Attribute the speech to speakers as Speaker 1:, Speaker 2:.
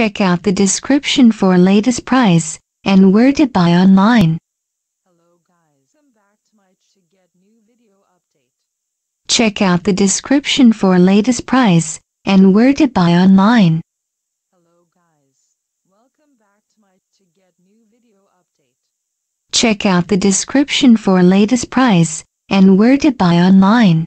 Speaker 1: Check out the description for latest price and where to buy online.
Speaker 2: Hello guys, welcome back to my to get new video update.
Speaker 1: Check out the description for latest price and where to buy online.
Speaker 2: Hello guys, welcome back to my to get new video update.
Speaker 1: Check out the description for latest price and where to buy online.